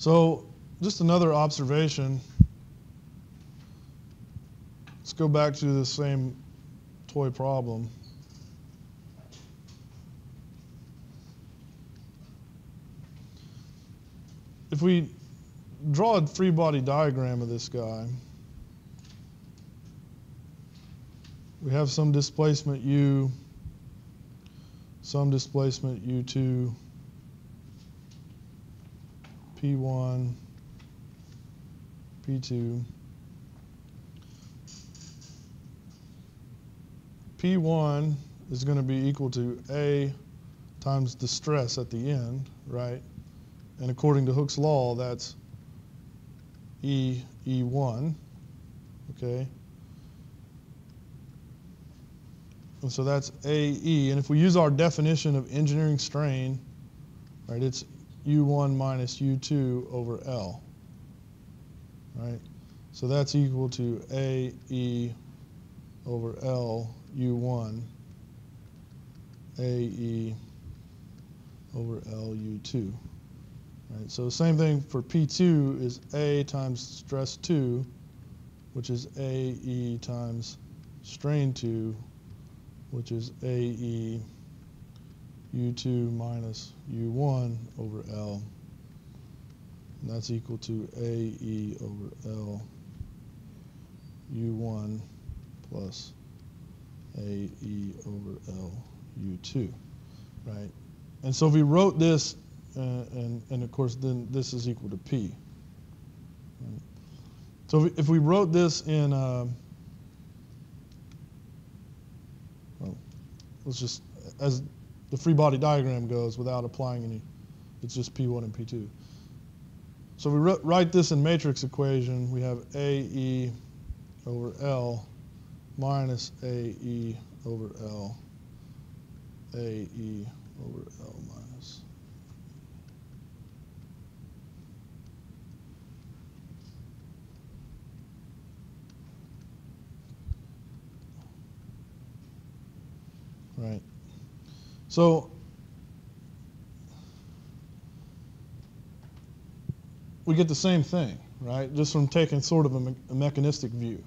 So just another observation. Let's go back to the same toy problem. If we draw a free body diagram of this guy, we have some displacement u, some displacement u2, p1, p2. P1 is going to be equal to A times the stress at the end, right? And according to Hooke's law, that's E E1, okay? And so that's AE. And if we use our definition of engineering strain, right, it's U1 minus U2 over L, right? So that's equal to AE over L U1 AE over L U2. Right, so the same thing for P2 is A times stress 2, which is AE times strain 2, which is AE U2 minus U1 over L. And that's equal to AE over L U1 plus AE over L U2, right? And so we wrote this uh, and, and of course then this is equal to P. Right? So if we wrote this in, uh, well, let's just, as the free body diagram goes without applying any, it's just P1 and P2. So we write this in matrix equation, we have AE over L minus AE over L, AE over L minus Right. So we get the same thing, right? Just from taking sort of a, me a, mechanistic view,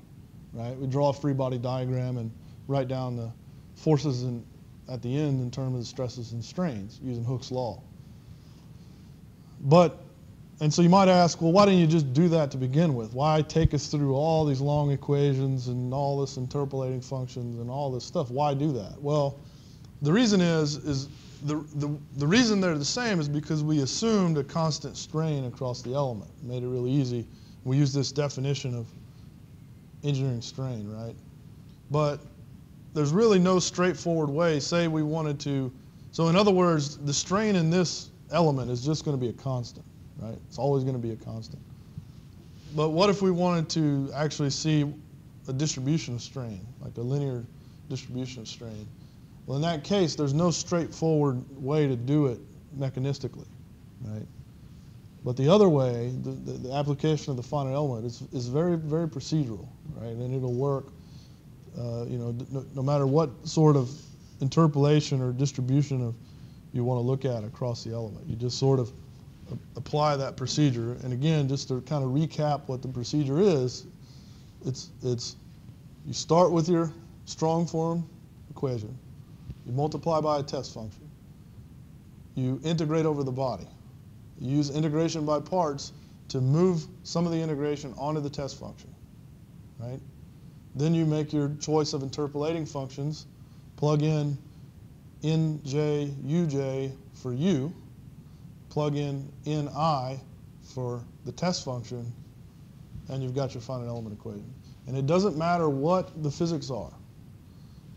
right? We draw a free body diagram and write down the forces in, at the end in terms of stresses and strains using Hooke's law. But, and so you might ask, well, why didn't you just do that to begin with? Why take us through all these long equations and all this interpolating functions and all this stuff? Why do that? Well, the reason is, is the, the, the reason they're the same is because we assumed a constant strain across the element. Made it really easy. We use this definition of engineering strain, right? But there's really no straightforward way. Say we wanted to, so in other words, the strain in this element is just going to be a constant, right? It's always going to be a constant. But what if we wanted to actually see a distribution of strain, like a linear distribution of strain? Well, in that case, there's no straightforward way to do it mechanistically, right? But the other way, the, the, the application of the finite element is, is very, very procedural, right? And it'll work, uh, you know, no, no, matter what sort of interpolation or distribution of you want to look at across the element. You just sort of apply that procedure. And again, just to kind of recap what the procedure is, it's, it's you start with your strong form equation. You multiply by a test function. You integrate over the body. You use integration by parts to move some of the integration onto the test function, right? Then you make your choice of interpolating functions, plug in nj, uj for u, plug in ni for the test function, and you've got your finite element equation. And it doesn't matter what the physics are.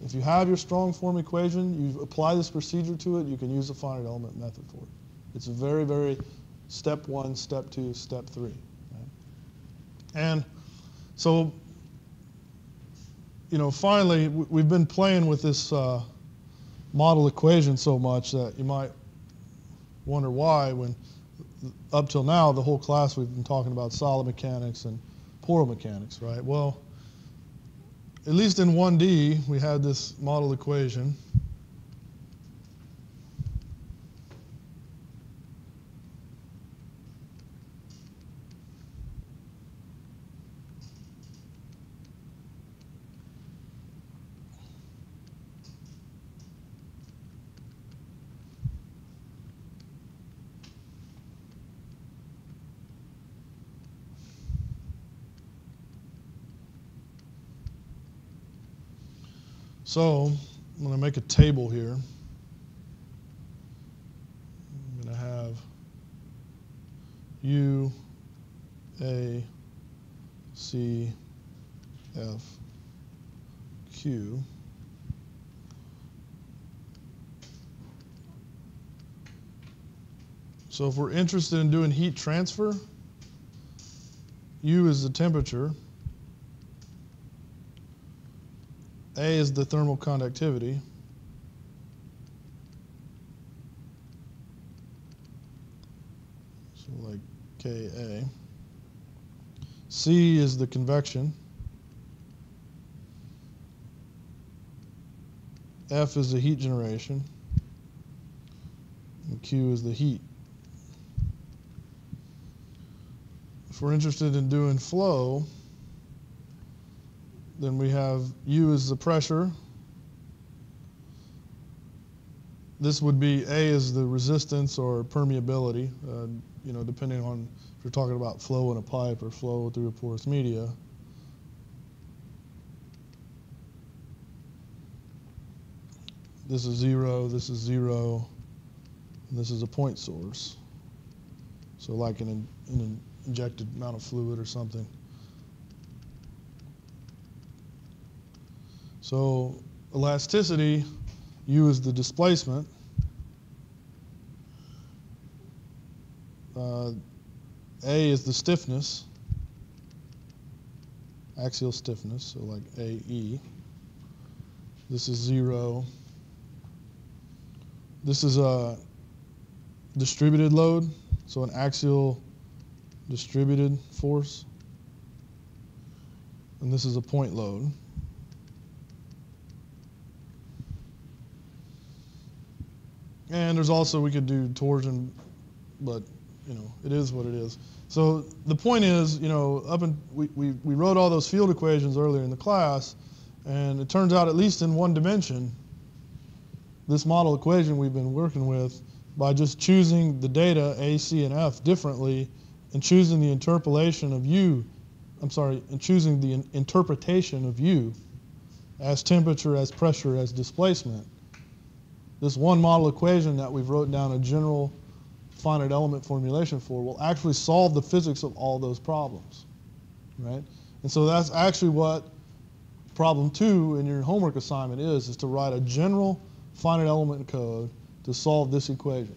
If you have your strong form equation, you apply this procedure to it, you can use the finite element method for it. It's a very, very step one, step two, step three. Right? And so, you know, finally, we've been playing with this uh, model equation so much that you might wonder why when up till now, the whole class we've been talking about solid mechanics and poromechanics, right? Well, at least in 1D, we had this model equation. So I'm going to make a table here. I'm going to have U, A, C, F, Q. So if we're interested in doing heat transfer, U is the temperature. A is the thermal conductivity. So like Ka. C is the convection. F is the heat generation. And Q is the heat. If we're interested in doing flow, then we have U is the pressure. This would be A is the resistance or permeability, uh, you know, depending on if you're talking about flow in a pipe or flow through a porous media. This is zero, this is zero, and this is a point source. So like an, an injected amount of fluid or something. So elasticity, U is the displacement. Uh, A is the stiffness, axial stiffness, so like AE. This is zero. This is a distributed load, so an axial distributed force. And this is a point load. And there's also, we could do torsion, but, you know, it is what it is. So the point is, you know, up in, we, we, we wrote all those field equations earlier in the class, and it turns out, at least in one dimension, this model equation we've been working with, by just choosing the data, A, C, and F, differently, and choosing the interpolation of U, I'm sorry, and choosing the in interpretation of U as temperature, as pressure, as displacement, this one model equation that we've wrote down a general finite element formulation for will actually solve the physics of all those problems, right? And so that's actually what problem two in your homework assignment is, is to write a general finite element code to solve this equation.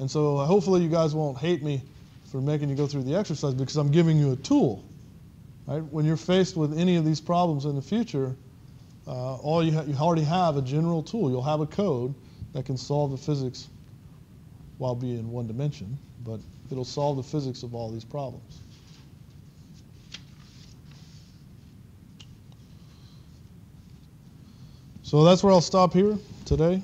And so uh, hopefully you guys won't hate me for making you go through the exercise because I'm giving you a tool. Right? When you're faced with any of these problems in the future, uh, all you, you already have a general tool. You'll have a code that can solve the physics while being in one dimension, but it'll solve the physics of all these problems. So that's where I'll stop here today.